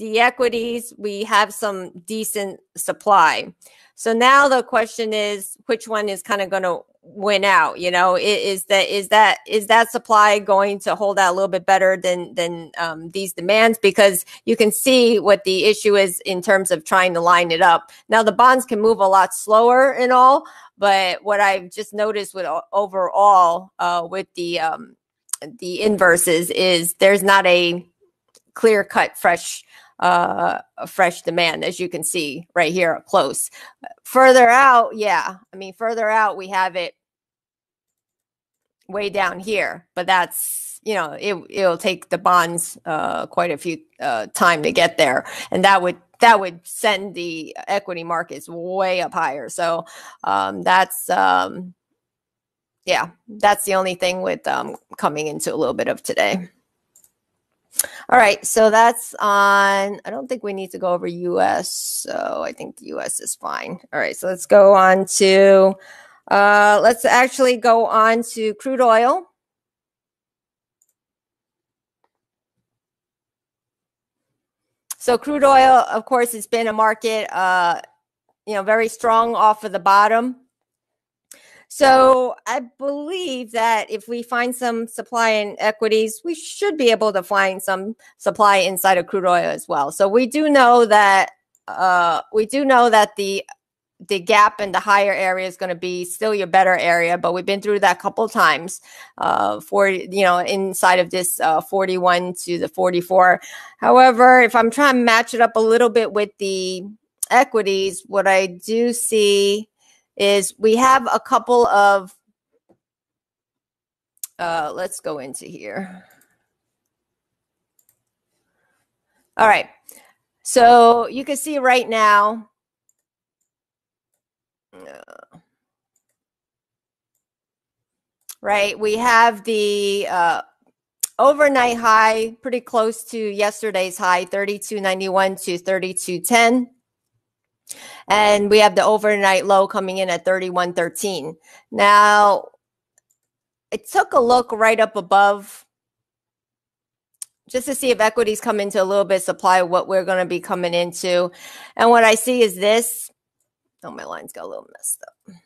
the equities, we have some decent supply. So now the question is which one is kind of going to win out you know? Is that is that is that supply going to hold out a little bit better than than um, these demands? Because you can see what the issue is in terms of trying to line it up. Now the bonds can move a lot slower and all but what i've just noticed with overall uh, with the um, the inverses is there's not a clear cut fresh uh, fresh demand, as you can see right here up close. Further out, yeah, I mean, further out, we have it way down here, but that's, you know, it, it'll take the bonds uh, quite a few uh, time to get there. And that would, that would send the equity markets way up higher. So um, that's, um, yeah, that's the only thing with um, coming into a little bit of today. All right, so that's on. I don't think we need to go over US, so I think US is fine. All right, so let's go on to. Uh, let's actually go on to crude oil. So crude oil, of course, it's been a market, uh, you know, very strong off of the bottom. So I believe that if we find some supply in equities, we should be able to find some supply inside of crude oil as well. So we do know that uh, we do know that the the gap in the higher area is going to be still your better area, but we've been through that a couple times uh, for you know inside of this uh, 41 to the 44. However, if I'm trying to match it up a little bit with the equities, what I do see is we have a couple of, uh, let's go into here. All right. So you can see right now, uh, right, we have the uh, overnight high pretty close to yesterday's high, 32.91 to 32.10. And we have the overnight low coming in at 31.13. Now, it took a look right up above just to see if equities come into a little bit supply what we're going to be coming into. And what I see is this. Oh, my lines got a little messed up.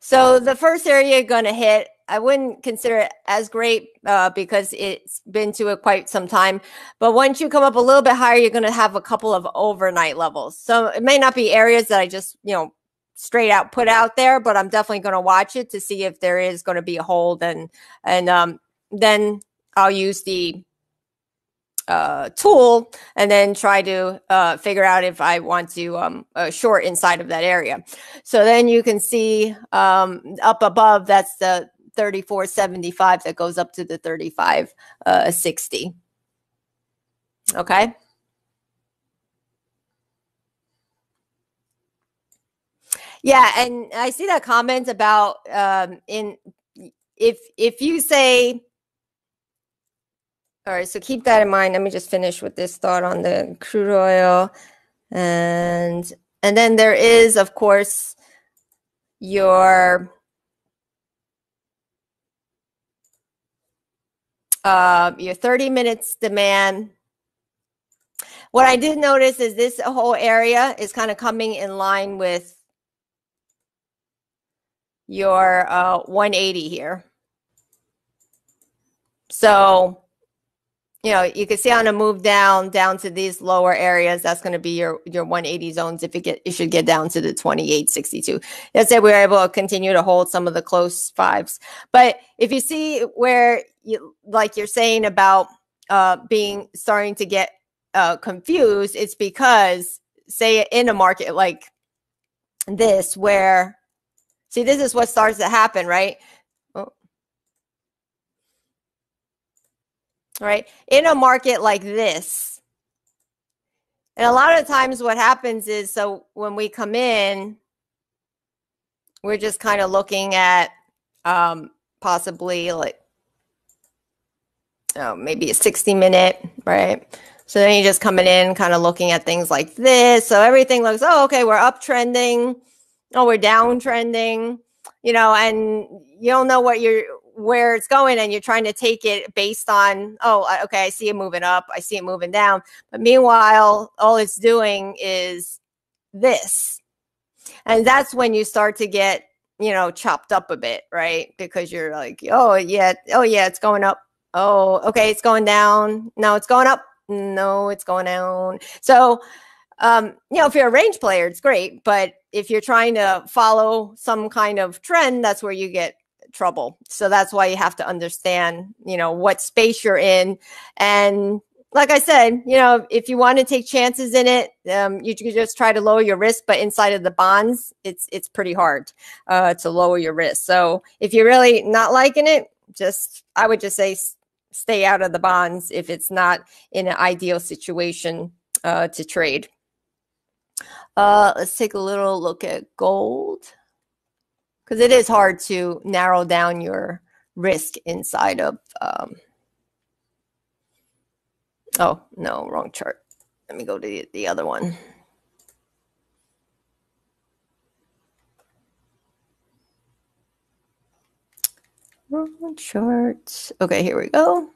So the first area you're going to hit I wouldn't consider it as great uh, because it's been to it quite some time. But once you come up a little bit higher, you're going to have a couple of overnight levels. So it may not be areas that I just, you know, straight out put out there, but I'm definitely going to watch it to see if there is going to be a hold and and um, then I'll use the uh, tool and then try to uh, figure out if I want to um, uh, short inside of that area. So then you can see um, up above, that's the 3475 that goes up to the 3560. Uh, 60. okay. Yeah, and I see that comment about um, in if if you say all right, so keep that in mind. Let me just finish with this thought on the crude oil. And and then there is, of course, your uh, your 30 minutes demand. What I did notice is this whole area is kind of coming in line with your uh, 180 here. So, you know, you can see on a move down, down to these lower areas, that's going to be your, your 180 zones. If you get, you should get down to the 2862. Let's say we were able to continue to hold some of the close fives. But if you see where you, like you're saying about uh, being starting to get uh, confused, it's because say in a market like this where see this is what starts to happen, right? Oh. Right in a market like this. And a lot of times what happens is so when we come in, we're just kind of looking at um, possibly like oh, maybe a 60 minute, right? So then you're just coming in, kind of looking at things like this. So everything looks, oh, okay, we're uptrending. Oh, we're downtrending, you know, and you don't know what you're, where it's going and you're trying to take it based on, oh, okay, I see it moving up. I see it moving down. But meanwhile, all it's doing is this. And that's when you start to get, you know, chopped up a bit, right? Because you're like, oh, yeah, oh, yeah, it's going up oh, okay, it's going down. No, it's going up. No, it's going down. So, um, you know, if you're a range player, it's great. But if you're trying to follow some kind of trend, that's where you get trouble. So that's why you have to understand, you know, what space you're in. And like I said, you know, if you want to take chances in it, um, you just try to lower your risk. But inside of the bonds, it's it's pretty hard uh, to lower your risk. So if you're really not liking it, just I would just say stay out of the bonds if it's not in an ideal situation uh, to trade. Uh, let's take a little look at gold because it is hard to narrow down your risk inside of. Um, oh no, wrong chart. Let me go to the, the other one. Wrong chart. Okay, here we go.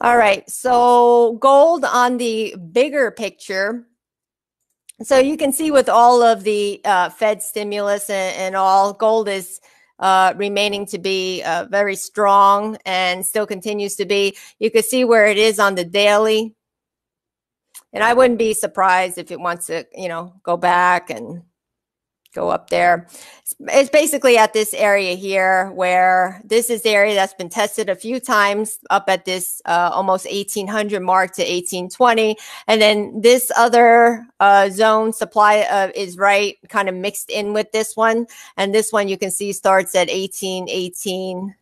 All right, so gold on the bigger picture. So you can see with all of the uh, Fed stimulus and, and, all, gold is uh, remaining to be uh, very strong and still continues to be. You can see where it is on the daily. And I wouldn't be surprised if it wants to, you know, go back and go up there. It's basically at this area here where this is the area that's been tested a few times up at this uh, almost 1800 mark to 1820. And then this other uh, zone supply uh, is right kind of mixed in with this one. And this one you can see starts at 1818.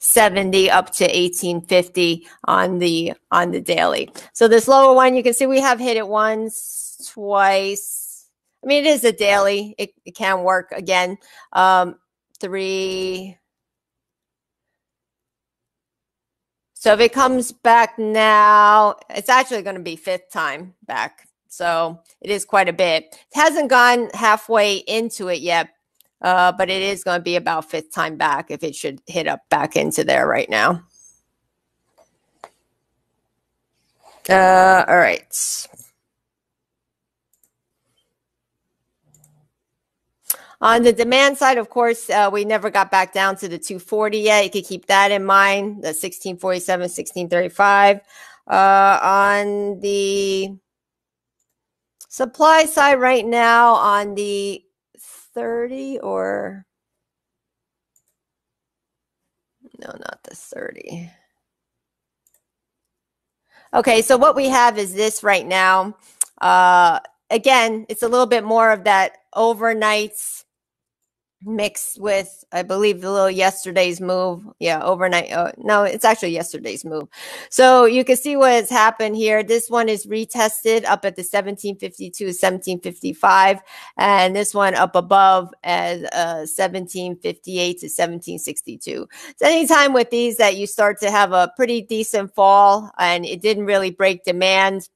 70 up to 1850 on the on the daily. So this lower one you can see we have hit it once, twice, mean, it is a daily. It, it can work again. Um, three. So if it comes back now, it's actually going to be fifth time back. So it is quite a bit. It hasn't gone halfway into it yet, uh, but it is going to be about fifth time back if it should hit up back into there right now. Uh, all right. On the demand side, of course, uh, we never got back down to the 240 yet. You could keep that in mind, the 1647, 1635. Uh, on the supply side right now, on the 30 or no, not the 30. Okay, so what we have is this right now. Uh, again, it's a little bit more of that overnights mixed with i believe the little yesterday's move. Yeah overnight uh, no it's actually yesterday's move. So you can see what has happened here. This one is retested up at the 1752 1755 and this one up above as uh, 1758 to 1762 so anytime with these that you start to have a pretty decent fall and it didn't really break demand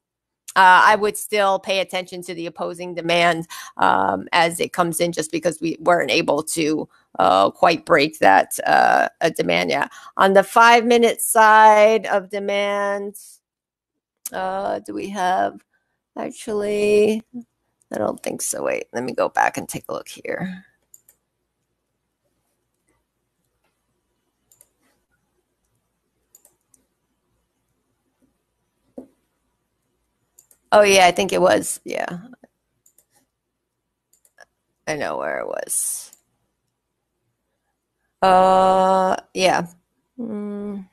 uh, I would still pay attention to the opposing demand um, as it comes in, just because we weren't able to uh, quite break that uh, demand. Yeah, on the five minute side of demand, uh, do we have actually? I don't think so. Wait, let me go back and take a look here. Oh yeah, I think it was. Yeah. I know where it was. Uh yeah. Mm.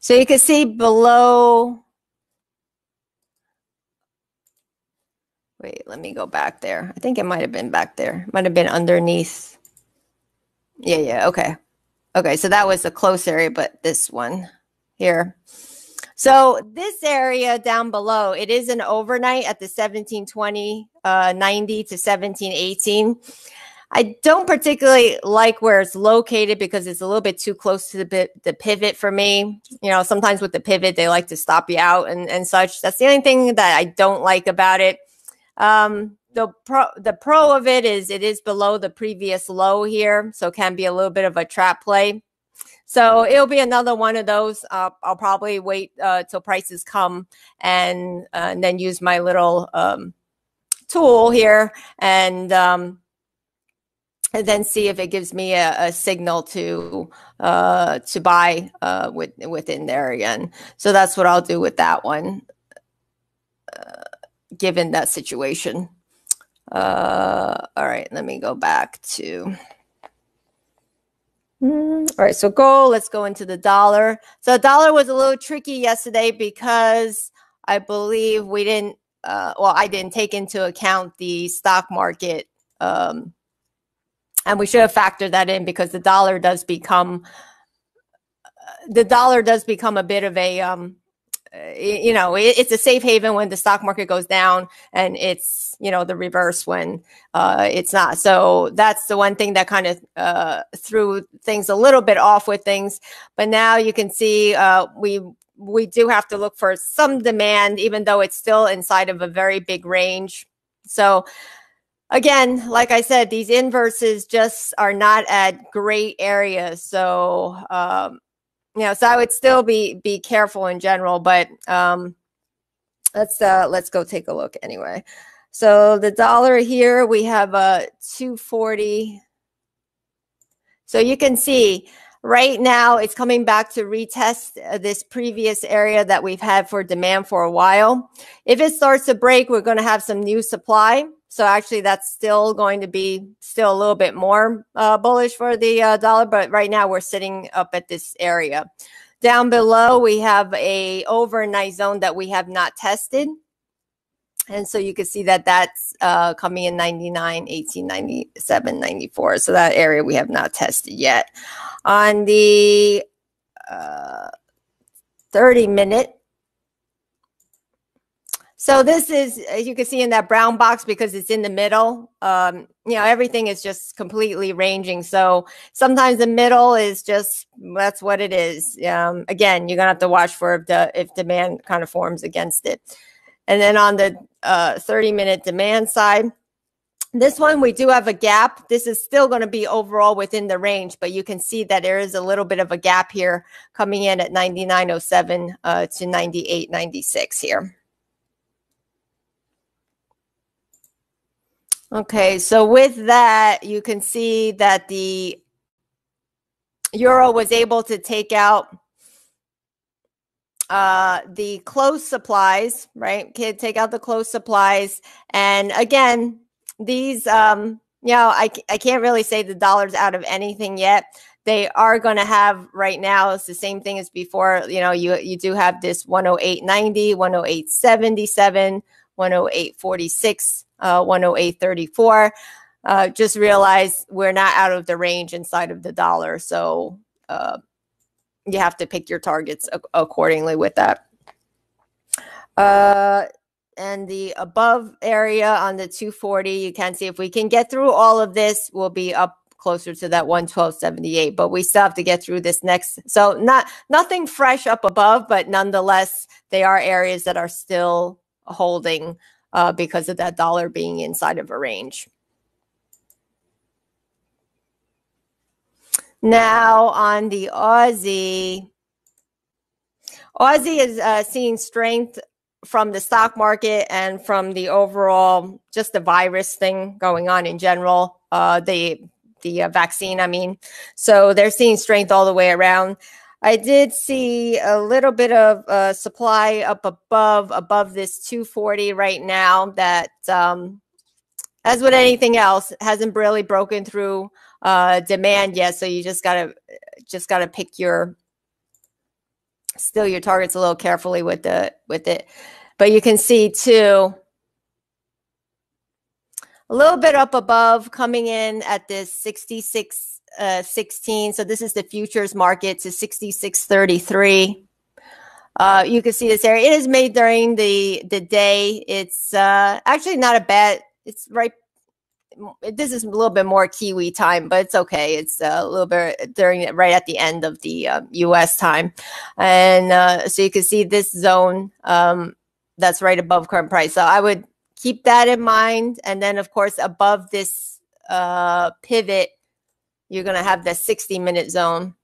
So you can see below Wait, let me go back there. I think it might have been back there. Might have been underneath. Yeah, yeah, okay. Okay, so that was the close area, but this one here. So this area down below, it is an overnight at the 1720, uh, 90 to 1718. I don't particularly like where it's located because it's a little bit too close to the, the pivot for me. You know, sometimes with the pivot, they like to stop you out and, and such. That's the only thing that I don't like about it. Um, the pro the pro of it is it is below the previous low here, so it can be a little bit of a trap play. So it'll be another one of those. Uh, I'll probably wait uh, till prices come and, uh, and then use my little um, tool here and, um, and then see if it gives me a, a signal to uh, to buy uh, with, within there again. So that's what I'll do with that one, uh, given that situation. all right, let me go back to. Mm, all right, so gold, let's go into the dollar. So dollar was a little tricky yesterday because I believe we didn't, uh, well, I didn't take into account the stock market. Um, and we should have factored that in because the dollar does become, uh, the dollar does become a bit of a, um, you know it, it's a safe haven when the stock market goes down and it's you know the reverse when uh, it's not. So that's the one thing that kind of uh, threw things a little bit off with things. But now you can see uh, we we do have to look for some demand even though it's still inside of a very big range. So again like i said these inverses just are not at great areas. So um, yeah so i would still be be careful in general but um let's uh let's go take a look anyway. So the dollar here we have a uh, 240 so you can see right now it's coming back to retest uh, this previous area that we've had for demand for a while. If it starts to break we're going to have some new supply so actually, that's still going to be still a little bit more uh, bullish for the uh, dollar. But right now, we're sitting up at this area. Down below, we have a overnight zone that we have not tested. And so you can see that that's uh, coming in 99, 18, 97, 94. So that area we have not tested yet. On the uh, 30 minute, so this is, as you can see in that brown box, because it's in the middle, um, you know, everything is just completely ranging. So sometimes the middle is just, that's what it is. Um, again, you're going to have to watch for if, the, if demand kind of forms against it. And then on the uh, 30 minute demand side, this one, we do have a gap. This is still going to be overall within the range, but you can see that there is a little bit of a gap here coming in at 99.07 uh, to 98.96 here. Okay, so with that, you can see that the euro was able to take out uh, the close supplies, right? Kid, take out the close supplies. And again, these, um, you know, I, I can't really say the dollar's out of anything yet. They are going to have right now, it's the same thing as before. You know, you, you do have this 108.90, 108.77, 108.46 uh, 108.34. Uh, just realize we're not out of the range inside of the dollar. So uh, you have to pick your targets accordingly with that. Uh, and the above area on the 240, you can see if we can get through all of this, we'll be up closer to that 112.78 but we still have to get through this next so not nothing fresh up above but nonetheless they are areas that are still holding uh, because of that dollar being inside of a range. Now on the Aussie, Aussie is uh, seeing strength from the stock market and from the overall just the virus thing going on in general. Uh, the the uh, vaccine, I mean, so they're seeing strength all the way around. I did see a little bit of uh, supply up above above this 240 right now. That, um, as with anything else, hasn't really broken through uh, demand yet. So you just gotta just gotta pick your still your targets a little carefully with the with it. But you can see too a little bit up above coming in at this 66 uh, 16. So this is the futures market to 66.33. Uh, you can see this area. It is made during the the day. It's uh, actually not a bad. It's right. This is a little bit more Kiwi time, but it's okay. It's uh, a little bit during right at the end of the uh, U.S. time, and uh, so you can see this zone um, that's right above current price. So I would keep that in mind, and then of course above this uh, pivot you're going to have the 60 minute zone.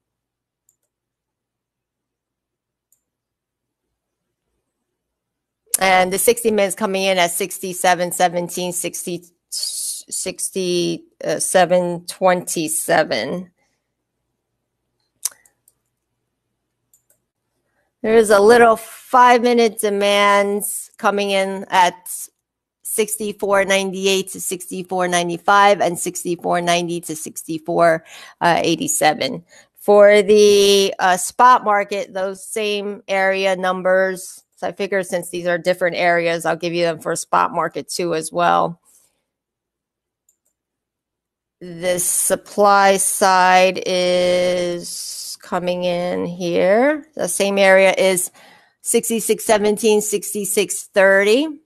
And the 60 minutes coming in at 67, 17, 60, 67, uh, 27. There's a little five minute demands coming in at 64.98 to 64.95 and 64.90 to 64.87. For the uh, spot market, those same area numbers. So I figure since these are different areas, I'll give you them for spot market too as well. The supply side is coming in here. The same area is 6617, 6630.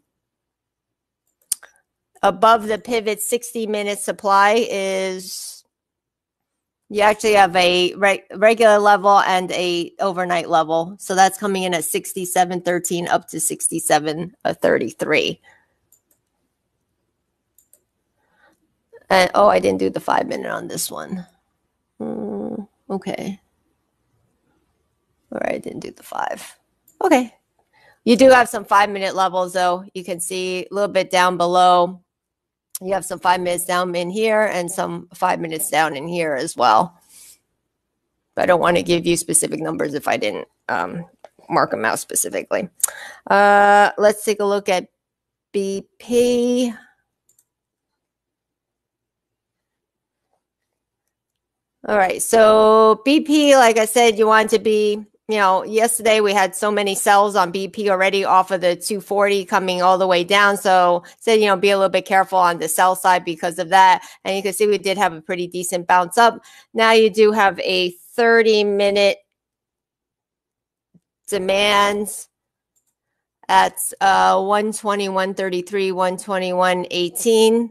Above the pivot 60 minute supply is you actually have a re- regular level and a overnight level. So that's coming in at 6713 up to 6733. And oh, I didn't do the five minute on this one. Mm, okay. All right, I didn't do the five. Okay. You do have some five minute levels though. You can see a little bit down below. You have some five minutes down in here and some five minutes down in here as well. But I don't want to give you specific numbers if I didn't um, mark them out specifically. Uh, let's take a look at BP. All right. So BP, like I said, you want to be, you know, yesterday we had so many sells on BP already off of the 240 coming all the way down. So said, you know, be a little bit careful on the sell side because of that. And you can see we did have a pretty decent bounce up. Now you do have a 30 minute demands at uh 121 33 121 18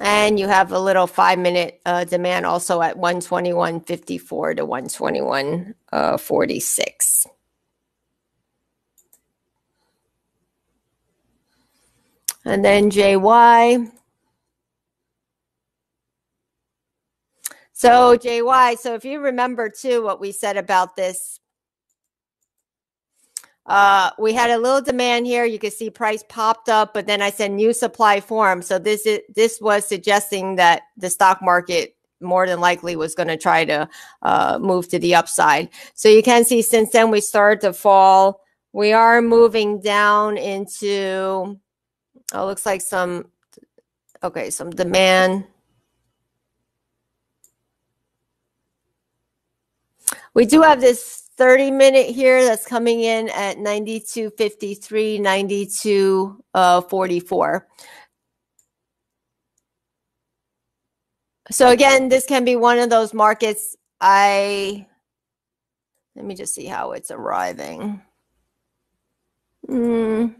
And you have a little five minute uh, demand also at 121.54 to 121.46. Uh, and then JY. So JY, so if you remember too what we said about this uh, we had a little demand here. You can see price popped up, but then I said new supply form. So this is this was suggesting that the stock market more than likely was going to try to uh, move to the upside. So you can see since then we started to fall. We are moving down into. Oh, looks like some. Okay, some demand. We do have this 30 minute here that's coming in at 92.53, 92.44. Uh, so again, this can be one of those markets. I let me just see how it's arriving. Mm.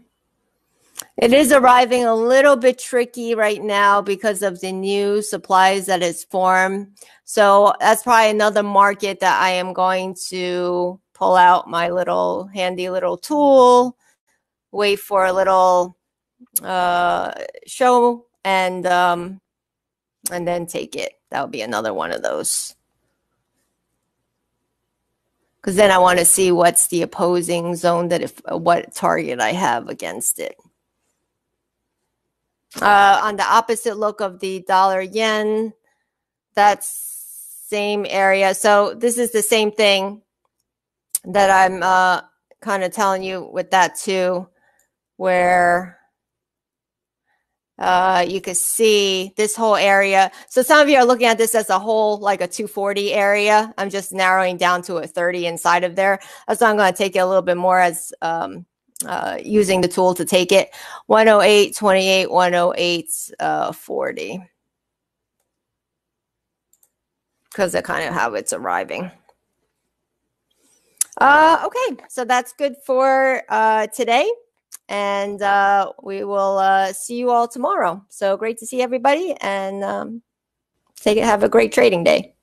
It is arriving a little bit tricky right now because of the new supplies that is formed. So that's probably another market that I am going to pull out my little handy little tool, wait for a little uh, show, and um, and then take it. That would be another one of those. Because then I want to see what's the opposing zone that if what target I have against it. Uh, on the opposite look of the dollar yen, that's same area. So this is the same thing that I'm uh, kind of telling you with that too, where uh, you can see this whole area. So some of you are looking at this as a whole, like a 240 area. I'm just narrowing down to a 30 inside of there. That's why I'm going to take it a little bit more as um, uh, using the tool to take it. 108 28 108 uh, 40 because of kind of how it's arriving. Uh, okay so that's good for uh, today. And uh, we will uh, see you all tomorrow. So great to see everybody and um, take it have a great trading day